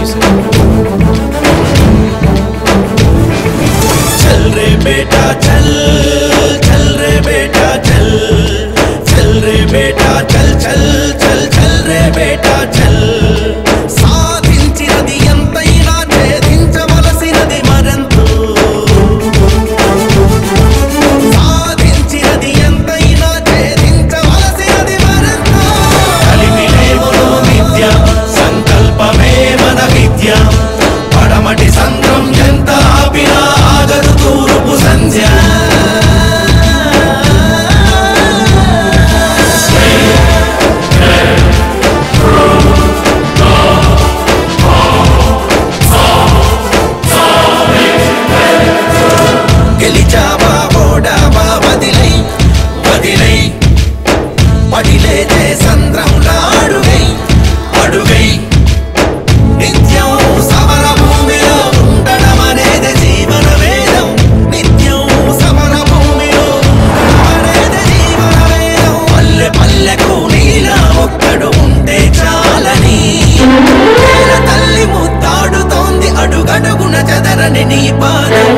You sir चल रे बेटा, चल चल रे बेटा, चल। चल रे बेटा, चल चल। గెలిచావా ఓడావా వదిలై వదిలై పడిలేదే సంద్రంలా అడుగై అడుగై. నిత్యం సమర భూమిలో ఉండడం అనేది జీవన వేదం భూమిలో ఉండడం అనేది జీవన వేదం పల్లె పల్లెకు ఒక్కడు ఉంటే చాలని. తల్లి ముద్దాడుతోంది అడుగడుగున చదరని నీ పాదం